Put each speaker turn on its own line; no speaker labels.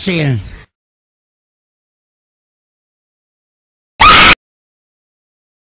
Sil.